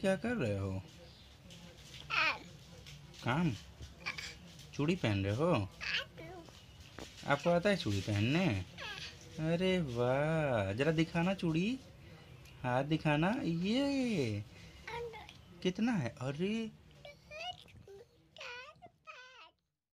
क्या कर रहे हो? काम? चूड़ी पहन रहे हो? आपको आता है चूड़ी पहनने? अरे वाह, जरा दिखाना चूड़ी। हाथ दिखाना। ये कितना है? अरे